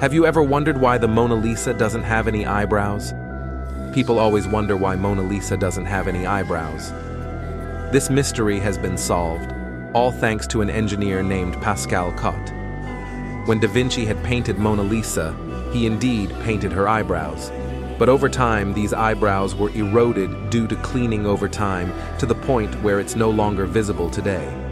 Have you ever wondered why the Mona Lisa doesn't have any eyebrows? People always wonder why Mona Lisa doesn't have any eyebrows. This mystery has been solved, all thanks to an engineer named Pascal Cotte. When Da Vinci had painted Mona Lisa, he indeed painted her eyebrows. But over time, these eyebrows were eroded due to cleaning over time to the point where it's no longer visible today.